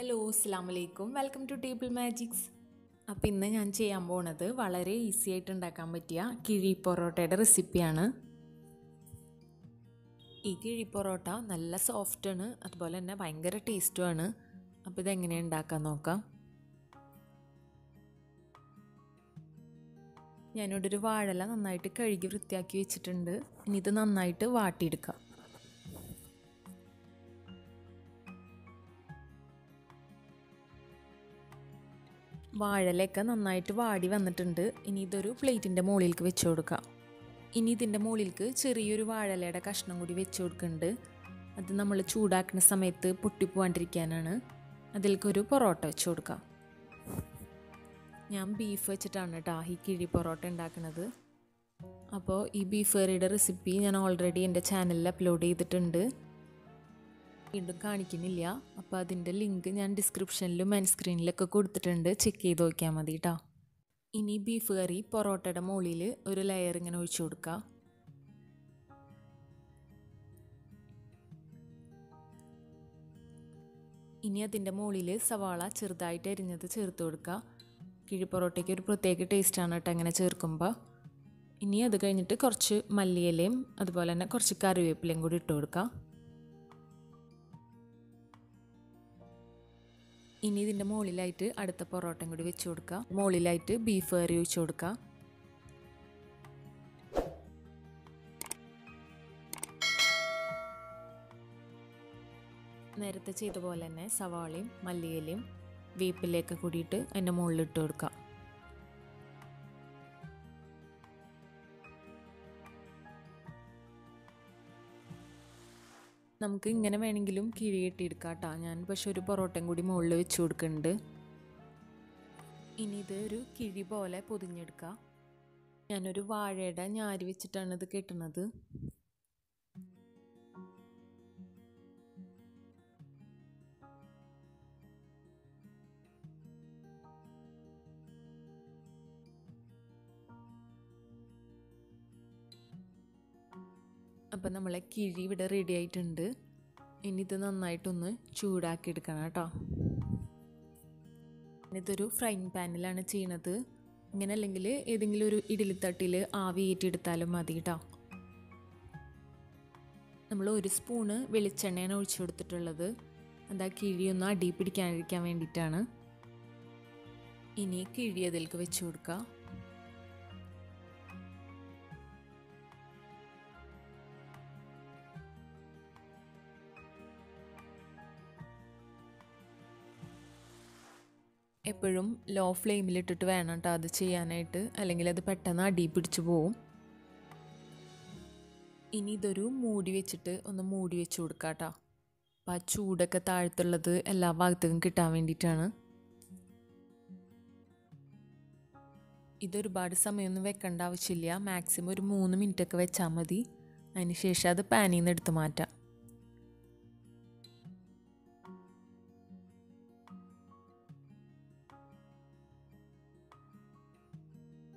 Hello അസ്സാം വലൈക്കും welcome to table magics അപ്പോൾ ഇന്ന് ഞാൻ ചെയ്യാൻ പോണത് വളരെ ഈസി ആയിട്ട് ഉണ്ടാക്കാൻ പറ്റിയ കിഴി പൊറോട്ടയുടെ റെസിപ്പിയാണ് ഈ കിഴി പൊറോട്ട നല്ല സോഫ്റ്റാണ് അതുപോലെ തന്നെ ഭയങ്കര ടേസ്റ്റുമാണ് അപ്പോൾ ഇതെങ്ങനെയാണ് ഉണ്ടാക്കാൻ നോക്കാം. ഞാനിവിടെ ഒരു വാഴല നന്നായിട്ട് കഴുകി വൃത്തിയാക്കി വെച്ചിട്ടുണ്ട്. ഇനി ഇത് നന്നായിട്ട് വാട്ടിയെടുക്കാം. വാഴലയൊക്കെ നന്നായിട്ട് വാടി വന്നിട്ടുണ്ട്. ഇനി ഇതൊരു പ്ലേറ്റിന്റെ മുകളിലേക്ക് വെച്ച് കൊടുക്കാം. ഇനി ഇതിന്റെ മുകളിലേക്ക് ചെറിയൊരു വാഴലയുടെ കഷ്ണം കൂടി വെച്ച് കൊടുക്കുന്നുണ്ട്. അത് നമ്മൾ ചൂടാക്കുന്ന സമയത്ത് പൊട്ടിപ്പോവാണ്ടിരിക്കാനാണ്. അതിലേക്കൊരു പൊറോട്ട വെച്ച് കൊടുക്കാം. ഞാൻ ബീഫ് വെച്ചിട്ടാണ് കേട്ടോ ഈ കിഴി പൊറോട്ട ഉണ്ടാക്കുന്നത്. അപ്പോൾ ഈ ബീഫ് കറിയുടെ റെസിപ്പി ഞാൻ ഓൾറെഡി എന്റെ ചാനലിൽ അപ്ലോഡ് ചെയ്തിട്ടുണ്ട്. വീണ്ടും കാണിക്കുന്നില്ല. അപ്പോൾ അതിന്റെ ലിങ്ക് ഞാൻ ഡിസ്ക്രിപ്ഷനിലും ആൻഡ് സ്ക്രീനിലൊക്കെ കൊടുത്തിട്ടുണ്ട്. ചെക്ക് ചെയ്ത് നോക്കിയാൽ മതി കേട്ടോ ഇനി ബീഫ് കറി പൊറോട്ടയുടെ മുകളിൽ ഒരു ലെയർ ഇങ്ങനെ ഒഴിച്ചു കൊടുക്കുക ഇനി അതിന്റെ മുകളിൽ സവാള ചെറുതായിട്ട് അരിഞ്ഞത് ചേർത്ത് കൊടുക്കുക കിഴി പൊറോട്ടയ്ക്ക് ഒരു പ്രത്യേക ടേസ്റ്റാണ് കേട്ടോ അങ്ങനെ ചേർക്കുമ്പോൾ ഇനി അത് കഴിഞ്ഞിട്ട് കുറച്ച് മല്ലിയിലയും അതുപോലെ തന്നെ കുറച്ച് കറിവേപ്പിലയും കൂടി ഇട്ട് കൊടുക്കുക ഇനി ഇതിന്റെ മുകളിലായിട്ട് അടുത്ത പൊറോട്ടയും കൂടി വെച്ച് കൊടുക്കുക മുകളിലായിട്ട് ബീഫ് കറി ഒഴിച്ച് കൊടുക്കുക നേരത്തെ ചെയ്ത പോലെ തന്നെ സവാളയും മല്ലിയിലയും വീപ്പിലേക്ക് കൂടിയിട്ട് അതിന്റെ മുകളിലിട്ട് കൊടുക്കുക നമുക്ക് ഇങ്ങനെ വേണമെങ്കിലും കിഴി കെട്ടിയെടുക്കാം കേട്ടോ ഞാൻ പക്ഷെ ഒരു പൊറോട്ടയും കൂടി മുകളിൽ വെച്ച് കൊടുക്കുന്നുണ്ട്. ഇനി ഇത് ഒരു കിഴി പോലെ പൊതിഞ്ഞെടുക്കുക ഞാനൊരു വാഴയുടെ ഞാരി വെച്ചിട്ടാണ് ഇത് കെട്ടുന്നത് അപ്പം നമ്മളെ കിഴി ഇവിടെ റെഡി ആയിട്ടുണ്ട്. ഇനി ഇത് നന്നായിട്ടൊന്ന് ചൂടാക്കി എടുക്കണം കേട്ടോ. ഇതൊരു ഫ്രൈങ് പാനിലാണ് ചെയ്യണത്. ഇങ്ങനെ അല്ലെങ്കിൽ ഏതെങ്കിലും ഒരു ഇഡലിത്തട്ടിൽ ആവി ഏറ്റെടുത്താലും മതി കേട്ടോ. നമ്മൾ ഒരു സ്പൂണ് വെളിച്ചെണ്ണയാണ് ഒഴിച്ചു കൊടുത്തിട്ടുള്ളത്. അതാ കിഴിയൊന്ന് അടി പിടിക്കാതിരിക്കാൻ വേണ്ടിയിട്ടാണ്. ഇനി കിഴി അതിലേക്ക് വെച്ച് കൊടുക്കുക എപ്പോഴും ലോ ഫ്ലെയിമിലിട്ടിട്ട് വേണം കേട്ടോ അത് ചെയ്യാനായിട്ട്. അല്ലെങ്കിൽ അത് പെട്ടെന്ന് അടി പിടിച്ചു പോവും. ഇനി ഇതൊരു മൂടി വെച്ചിട്ട് ഒന്ന് മൂടി വെച്ച് കൊടുക്കാം കേട്ടോ അപ്പം ആ ചൂടൊക്കെ താഴത്തുള്ളത് എല്ലാ ഭാഗത്തേക്കും കിട്ടാൻ വേണ്ടിയിട്ടാണ്. ഇതൊരുപാട് സമയമൊന്നും വെക്കേണ്ട ആവശ്യമില്ല. മാക്സിമം ഒരു മൂന്ന് മിനിറ്റൊക്കെ വെച്ചാൽ മതി. അതിന് ശേഷം അത് പാനിൽ നിന്ന് എടുത്ത് മാറ്റാം.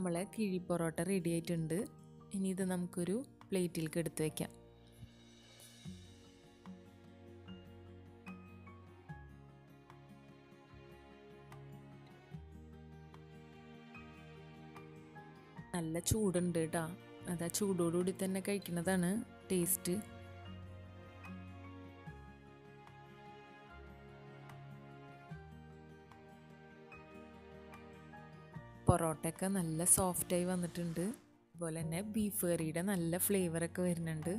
നമ്മളെ കിഴി പൊറോട്ട റെഡി ആയിട്ടുണ്ട്. ഇനി ഇത് നമുക്കൊരു പ്ലേറ്റിലേക്ക് എടുത്ത് വയ്ക്കാം നല്ല ചൂടുണ്ട് കേട്ടോ അതാ ചൂടോടുകൂടി തന്നെ കഴിക്കുന്നതാണ്. ടേസ്റ്റ് പൊറോട്ടയൊക്കെ നല്ല സോഫ്റ്റായി വന്നിട്ടുണ്ട്. അതുപോലെ തന്നെ ബീഫ് കറിയുടെ നല്ല ഫ്ലേവറൊക്കെ വരുന്നുണ്ട്.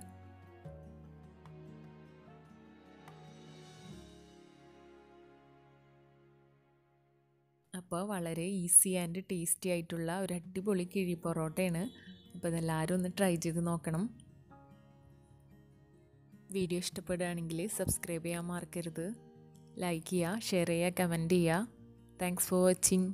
അപ്പോൾ വളരെ ഈസി ആൻഡ് ടേസ്റ്റി ആയിട്ടുള്ള ഒരു അടിപൊളി കിഴി പൊറോട്ടയാണ്. അപ്പോൾ ഇതെല്ലാവരും ഒന്ന് ട്രൈ ചെയ്ത് നോക്കണം. വീഡിയോ ഇഷ്ടപ്പെടുകയാണെങ്കിൽ സബ്സ്ക്രൈബ് ചെയ്യാൻ മറക്കരുത്. ലൈക്ക് ചെയ്യുക ഷെയർ ചെയ്യുക കമന്റ് ചെയ്യുക. Thanks for watching